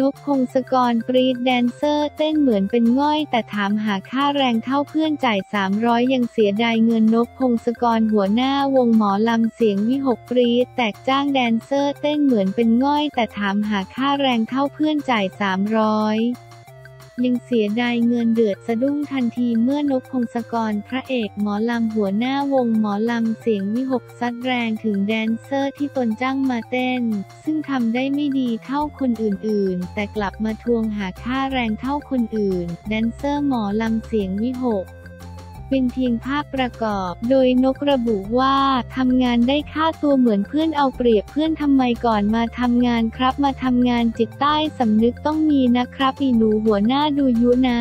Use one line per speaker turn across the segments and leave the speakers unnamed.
นกพงศกรปรี๊ดแดนเซอร์เต้นเหมือนเป็นง่อย แต่ถามหาค่าแรงเท่าเพื่อนจ่าย 300 ยังเสียดายเงินนกพงศกรหัวหน้าวงหมอลำเสียงวิหกปรี๊ดแตกจ้างแดนเซอร์เต้นเหมือนเป็นง่อย แต่ถามหาค่าแรงเท่าเพื่อนจ่าย 300 ยังเสียดายเงินเดือดสะดุ้งทันทีเมื่อนกพงศกรพระเอกหมอลำหัวหน้าวงหมอลำเสียงวิหกซัดแรงถึงแดนเซอร์ที่ตนจ้างมาเต้น ซึ่งทำได้ไม่ดีเท่าคนอื่นๆ แต่กลับมาทวงหาค่าแรงเท่าคนอื่น แดนเซอร์หมอลำเสียงวิหก เป็นเพียงภาพประกอบ โดยนกระบุว่าทำงานได้ค่าตัวเหมือนเพื่อนเอาเปรียบเพื่อนทำไมก่อนมาทำงานครับมาทำงานจิตใต้สำนึกต้องมีนะครับอีหนูหัวหน้าดูยุนะ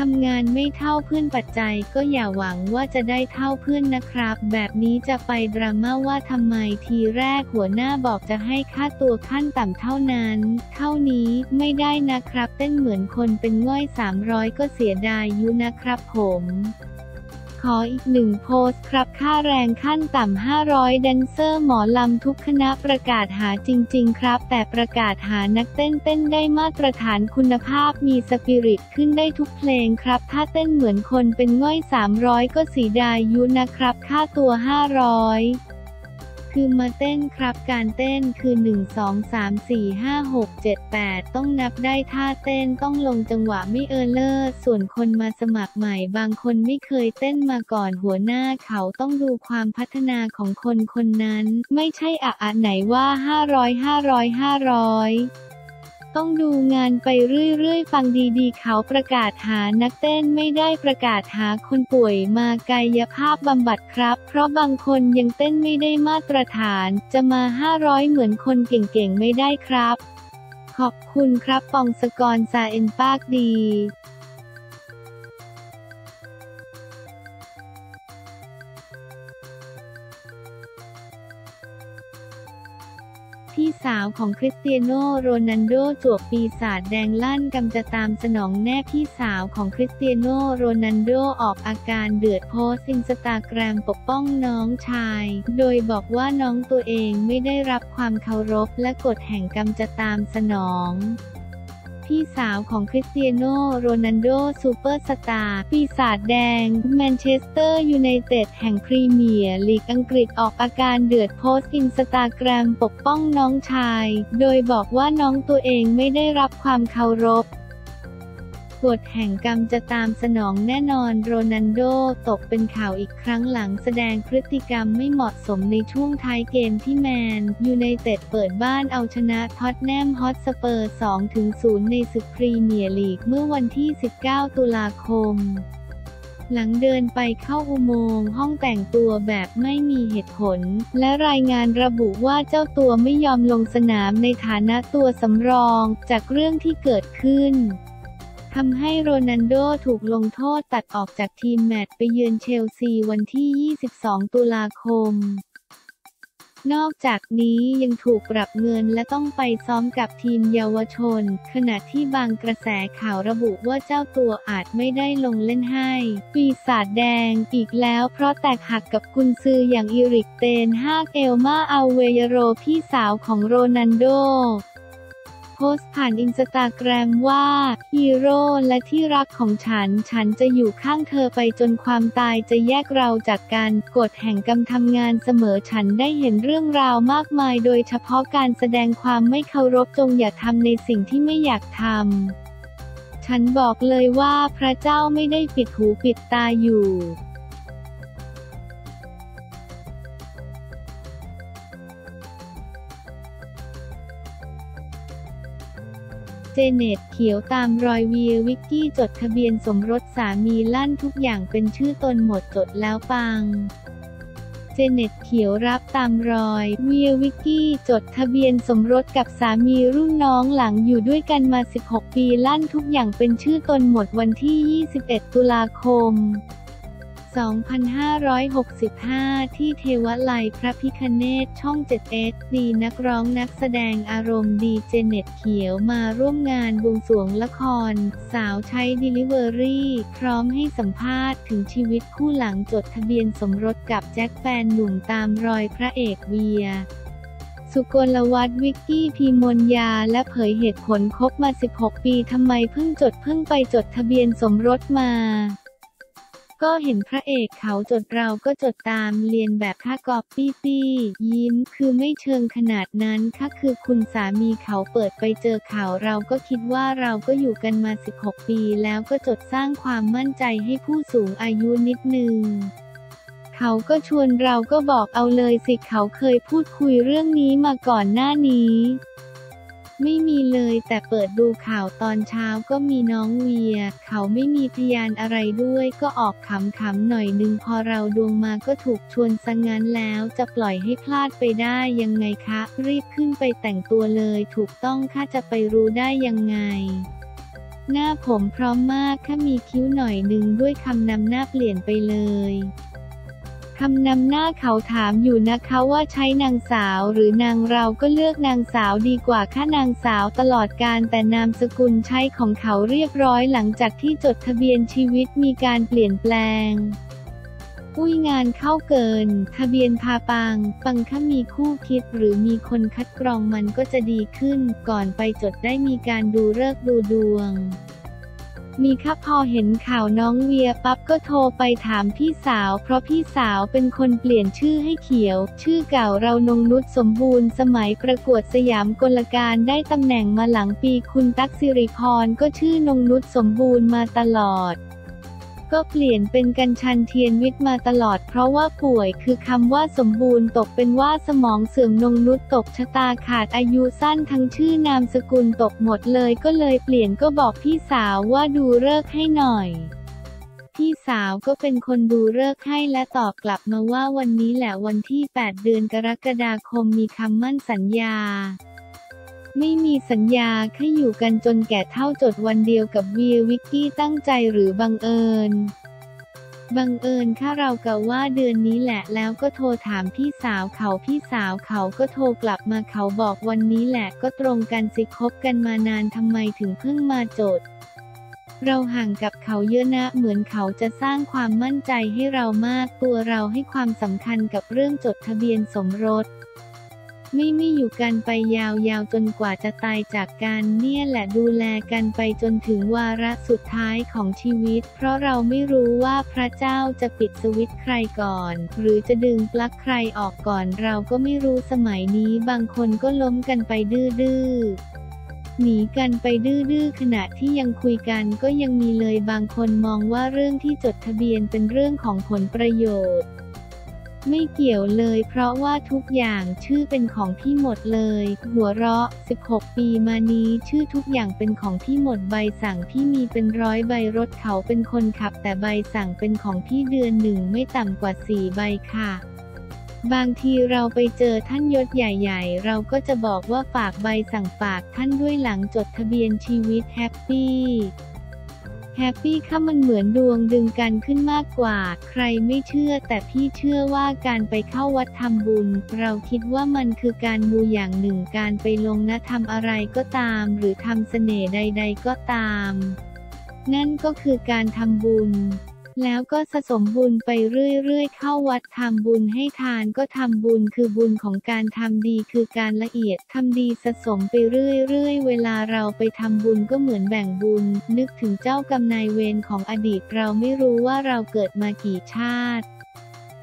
ทำงานไม่เท่าเพื่อนปัจจัยก็อย่าหวังว่าจะได้เท่าเพื่อนนะครับ แบบนี้จะไปดราม่าว่าทำไมทีแรกหัวหน้าบอกจะให้ค่าตัวขั้นต่ำเท่านั้น เท่านี้ไม่ได้นะครับ เต้นเหมือนคนเป็นง่อย 300 ก็เสียดายยุนะครับผม ขออีกหนึ่งโพสต์ครับค่าแรงขั้นต่ำ 500 แดนเซอร์หมอลำทุกคณะประกาศหาจริง ๆ ครับ แต่ประกาศหานักเต้นเต้นได้มาตรฐานคุณภาพมีสปิริตขึ้นได้ทุกเพลงครับ ถ้าเต้นเหมือนคนเป็นง่อย 300 ก็สีดายยุนะครับ ค่าตัว 500 คือมาเต้นครับการเต้นคือ 1 2 3 4 5 6 7 8 ต้องนับได้ท่าเต้นต้องลงจังหวะไม่เออเลอร์ส่วนคนมาสมัครใหม่บางคนไม่เคยเต้นมาก่อนหัวหน้าเขาต้องดูความพัฒนาของคนคนนั้น ไม่ใช่อะอะไหนว่า 500 500 500 ต้องดูงานไปเรื่อยๆ ฟังดีๆ เขาประกาศหานักเต้นไม่ได้ประกาศหาคนป่วยมากายภาพบำบัดครับ เพราะบางคนยังเต้นไม่ได้มาตรฐาน จะมา 500 เหมือนคนเก่งๆ ไม่ได้ครับ ขอบคุณครับปองสกรซาเอ็นปากดี พี่สาวของคริสเตียโนโรนัลโดจวกปีศาจแดงลั่นกรรมจะตามสนองแน่พี่สาวของคริสเตียโนโรนัลโดออกอาการเดือดโพสต์อินสตาแกรมปกป้องน้องชาย โดยบอกว่าน้องตัวเองไม่ได้รับความเคารพและกฎแห่งกรรมจะตามสนอง พี่สาวของคริสเตียโนโรนัลโดซูเปอร์สตาร์ปีศาจแดง แมนเชสเตอร์ยูไนเต็ดแห่งพรีเมียร์ลีกอังกฤษออกอาการเดือดโพสต์อินสตาแกรมปกป้องน้องชาย โดยบอกว่าน้องตัวเองไม่ได้รับความเคารพ กฎแห่งกรรมจะตามสนองแน่นอนโรนัลโดตกเป็นข่าวอีกครั้งหลังแสดงพฤติกรรมไม่เหมาะสมในช่วงท้ายเกมที่แมน ยูไนเต็ดเปิดบ้านเอาชนะท็อตแนมฮอตสเปอร์ 2-0 ในศึกพรีเมียร์ลีกเมื่อวันที่ 19 ตุลาคมหลังเดินไปเข้าอุโมงค์ห้องแต่งตัวแบบไม่มีเหตุผล และรายงานระบุว่าเจ้าตัวไม่ยอมลงสนามในฐานะตัวสำรองจากเรื่องที่เกิดขึ้น ทำให้โรนัลโดถูกลงโทษตัดออกจากทีมแมตช์ไปเยือนเชลซีวันที่ 22 ตุลาคม นอกจากนี้ยังถูกปรับเงินและต้องไปซ้อมกับทีมเยาวชน ขณะที่บางกระแสข่าวระบุว่าเจ้าตัวอาจไม่ได้ลงเล่นให้ ปีศาจแดงอีกแล้วเพราะแตกหักกับกุนซืออย่างเอริกเทนฮากเอลมาอาเวยโรพี่สาวของโรนัลโด โพสต์ผ่านอินสตาแกรมว่า ฮีโร่และที่รักของฉัน ฉันจะอยู่ข้างเธอไปจนความตายจะแยกเราจากกันกฎแห่งกรรมทำงานเสมอฉันได้เห็นเรื่องราวมากมาย โดยเฉพาะการแสดงความไม่เคารพจงอย่าทำในสิ่งที่ไม่อยากทำฉันบอกเลยว่าพระเจ้าไม่ได้ปิดหูปิดตาอยู่ เจเน็ตเขียวตามรอยเวียวิกกี้จดทะเบียนสมรสสามีลั่นทุกอย่างเป็นชื่อตนหมดจดแล้วปังเจเน็ตเขียวรับตามรอยเวียวิกกี้จดทะเบียนสมรสกับสามีรุ่นน้องหลังอยู่ด้วยกันมา 16 ปีลั่นทุกอย่างเป็นชื่อตนหมดวันที่ 21 ตุลาคม 2565 ที่เทวไลยพระพิคเนตช่อง7 s ดีนักร้องนักแสดงอารมณ์ดีเจเน็ตเขียวมาร่วมงานบวงสรวงละคร สาวใช้ Delivery พร้อมให้สัมภาษณ์ถึงชีวิตคู่หลังจดทะเบียนสมรสกับแจ็คแฟนหนุ่มตามรอยพระเอกเวียสุกลวัฒน์วิกกี้พีมนยาและเผยเหตุผลคบมา 16 ปีทำไมเพิ่งจดเพิ่งไปจดทะเบียนสมรสมา ก็เห็นพระเอกเขาจดเราก็จดตามเรียนแบบค่ากอบปี้ปี้ยิ้มคือไม่เชิงขนาดนั้นค่ะคือคุณสามีเขาเปิดไปเจอเขาเราก็คิดว่าเราก็อยู่กันมา 16 ปีแล้วก็จดสร้างความมั่นใจให้ผู้สูงอายุนิดนึงเขาก็ชวนเราก็บอกเอาเลยสิเขาเคยพูดคุยเรื่องนี้มาก่อนหน้านี้ ไม่มีเลยแต่เปิดดูข่าวตอนเช้าก็มีน้องเวีย เขาไม่มีพยานอะไรด้วย ก็ออกขำๆหน่อยนึงพอเราดวงมาก็ถูกชวนซะงั้นแล้วจะปล่อยให้พลาดไปได้ยังไงคะ รีบขึ้นไปแต่งตัวเลยถูกต้องค่าจะไปรู้ได้ยังไงหน้าผมพร้อมมากถ้ามีคิ้วหน่อยนึงด้วยคำนำหน้าเปลี่ยนไปเลย คำนำหน้าเขาถามอยู่นะคะว่าใช้นางสาวหรือนางเราก็เลือกนางสาวดีกว่าค่านางสาวตลอดการแต่นามสกุลใช้ของเขาเรียบร้อยหลังจากที่จดทะเบียนชีวิตมีการเปลี่ยนแปลงอุ้ยงานเข้าเกิน ทะเบียนพาปัง ปังถ้ามีคู่คิดหรือมีคนคัดกรองมันก็จะดีขึ้น ก่อนไปจดได้มีการดูเลิกดูดวง มีค่ะพอเห็นข่าวน้องเวียปั๊บก็โทรไปถามพี่สาว เพราะพี่สาวเป็นคนเปลี่ยนชื่อให้เขียว ชื่อเก่าเรานงนุชสมบูรณ์สมัยประกวดสยามกลการได้ตำแหน่งมาหลังปีคุณตั๊กสิริพรก็ชื่อนงนุชสมบูรณ์มาตลอด ก็เปลี่ยนเป็นกัญชันเทียนวิทย์มาตลอดเพราะว่าป่วยคือคำว่าสมบูรณ์ตกเป็นว่าสมองเสื่อมนงนุษตกชะตาขาดอายุสั้นทั้งชื่อนามสกุลตกหมดเลยก็เลยเปลี่ยนก็บอกพี่สาวว่าดูเลิกให้หน่อยพี่สาวก็เป็นคนดูเลิกให้และตอบกลับมาว่าวันนี้แหละวันที่ 8 เดือนกรกฎาคมมีคำมั่นสัญญา ไม่มีสัญญาแค่อยู่กันจนแก่เท่าจดวันเดียวกับเวียวิกกี้ตั้งใจหรือบังเอิญบังเอิญค่าเรากะว่าเดือนนี้แหละแล้วก็โทรถามพี่สาวเขาพี่สาวเขาก็โทรกลับมาเขาบอกวันนี้แหละก็ตรงกันสิคบกันมานานทำไมถึงเพิ่งมาจด เราห่างกับเขาเยอะนะเหมือนเขาจะสร้างความมั่นใจให้เรามากตัวเราให้ความสำคัญกับเรื่องจดทะเบียนสมรส ไม่ไม่อยู่กันไปยาวๆจนกว่าจะตายจากกันเนี่ยแหละดูแลกันไปจนถึงวาระสุดท้ายของชีวิต เพราะเราไม่รู้ว่าพระเจ้าจะปิดสวิตใครก่อน หรือจะดึงปลั๊กใครออกก่อนเราก็ไม่รู้สมัยนี้บางคนก็ล้มกันไปดื้อๆหนีกันไปดื้อๆขณะที่ยังคุยกันก็ยังมีเลยบางคนมองว่าเรื่องที่จดทะเบียนเป็นเรื่องของผลประโยชน์ ไม่เกี่ยวเลย เพราะว่าทุกอย่างชื่อเป็นของพี่หมดเลย หัวเราะ 16 ปีมานี้ชื่อทุกอย่างเป็นของพี่หมดใบสั่งพี่มีเป็นร้อยใบรถเขาเป็นคนขับ แต่ใบสั่งเป็นของพี่เดือนหนึ่งไม่ต่ำกว่าสี่ใบค่ะบางทีเราไปเจอท่านยศใหญ่ ๆ เราก็จะบอกว่าฝากใบสั่งฝากท่านด้วยหลังจดทะเบียนชีวิต happy happy ค่ะมันเหมือนดวงดึงกันขึ้นมากกว่า ใครไม่เชื่อแต่พี่เชื่อว่าการไปเข้าวัดทำบุญ เราคิดว่ามันคือการมูอย่างหนึ่งการไปลงนะทำอะไรก็ตาม หรือทำเสน่ห์ใด ๆ ก็ตาม นั่นก็คือการทำบุญ แล้วก็สะสมบุญไปเรื่อยๆ เข้าวัดทำบุญให้ทานก็ทำบุญคือบุญของการทำดีคือการละเอียดทำดีสะสมไปเรื่อยๆ เวลาเราไปทำบุญก็เหมือนแบ่งบุญ นึกถึงเจ้ากรรมนายเวรของอดีตเราไม่รู้ว่าเราเกิดมากี่ชาติ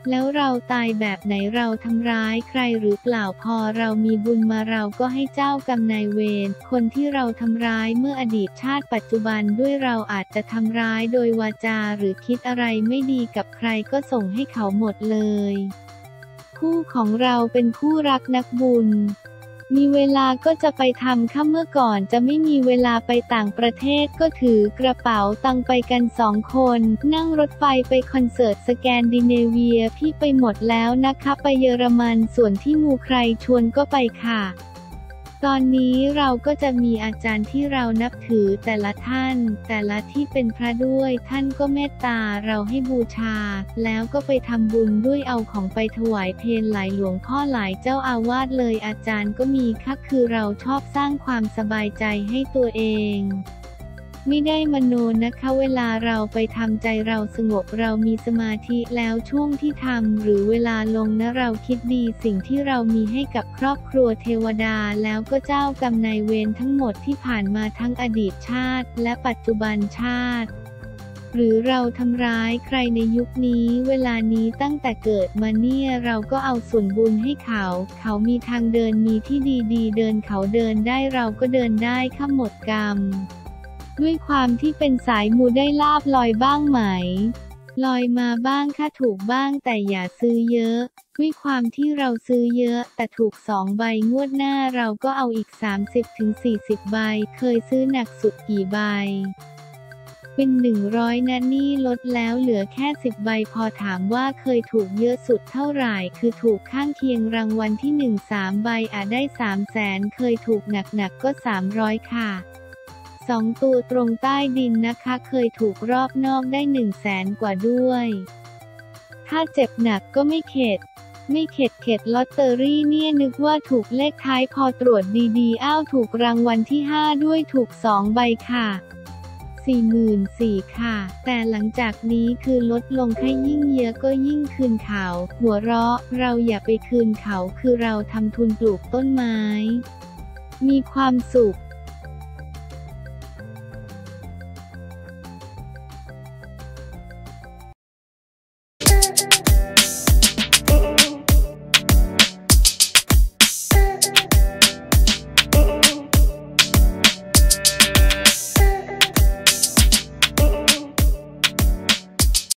แล้วเราตายแบบไหนเราทำร้ายใครหรือเปล่าพอเรามีบุญมาเราก็ให้เจ้ากรรมนายเวรคนที่เราทำร้ายเมื่ออดีตชาติปัจจุบันด้วยเราอาจจะทำร้ายโดยวาจาหรือคิดอะไรไม่ดีกับใครก็ส่งให้เขาหมดเลย คู่ของเราเป็นคู่รักนักบุญ มีเวลาก็จะไปทำค่าเมื่อก่อนจะไม่มีเวลาไปต่างประเทศก็ถือกระเป๋าตังไปกันสองคน นั่งรถไฟไปคอนเสิร์ตสแกนดิเนเวียพี่ไปหมดแล้วนะคะไปเยอรมันส่วนที่มูใครชวนก็ไปค่ะ ตอนนี้เราก็จะมีอาจารย์ที่เรานับถือแต่ละท่าน แต่ละที่เป็นพระด้วยท่านก็เมตตาเราให้บูชา แล้วก็ไปทำบุญด้วยเอาของไปถวายเพนหลายหลวงพ่อหลายเจ้าอาวาสเลยอาจารย์ก็มีค่ะคือเราชอบสร้างความสบายใจให้ตัวเอง ไม่ได้มโนนะคะเวลาเราไปทำใจเราสงบเรามีสมาธิแล้วช่วงที่ทำหรือเวลาลงนะเราคิดดีสิ่งที่เรามีให้กับครอบครัวเทวดาแล้วก็เจ้ากรรมนายเวรทั้งหมดที่ผ่านมาทั้งอดีตชาติ และปัจจุบันชาติ หรือเราทำร้ายใครในยุคนี้ เวลานี้ตั้งแต่เกิดมาเนี่ยเราก็เอาส่วนบุญให้เขา เขามีทางเดินมีที่ดีๆ เดินเขาเดินได้เราก็เดินได้ข้าหมดกรรม ด้วยความที่เป็นสายมูได้ลาบลอยบ้างไหม ลอยมาบ้างค่าถูกบ้างแต่อย่าซื้อเยอะ ด้วยความที่เราซื้อเยอะ แต่ถูกสองใบงวดหน้าเราก็เอาอีก 30-40 ใบ เคยซื้อหนักสุดกี่ใบ เป็น 100นะนี่ลดแล้วเหลือแค่ 10 ใบพอถามว่าเคยถูกเยอะสุดเท่าไหร่ คือถูกข้างเคียงรางวัลที่ 1 3 ใบอาจได้ 3 0 0แสนเคยถูกหนักๆก็300 ค่ะ สองตัวตรงใต้ดินนะคะ เคยถูกรอบนอกได้หนึ่งแสนกว่าด้วย ถ้าเจ็บหนักก็ไม่เข็ด ไม่เข็ดเข็ดลอตเตอรี่เนี่ยนึกว่าถูกเลขท้ายพอตรวจดีๆ อ้าวถูกรางวัลที่ 5 ด้วยถูกสองใบค่ะ44,000ค่ะ แต่หลังจากนี้คือลดลงแค่ยิ่งเยอะก็ยิ่งคืนเขา หัวเราะ เราอย่าไปคืนเขาคือเราทำทุนปลูกต้นไม้ มีความสุข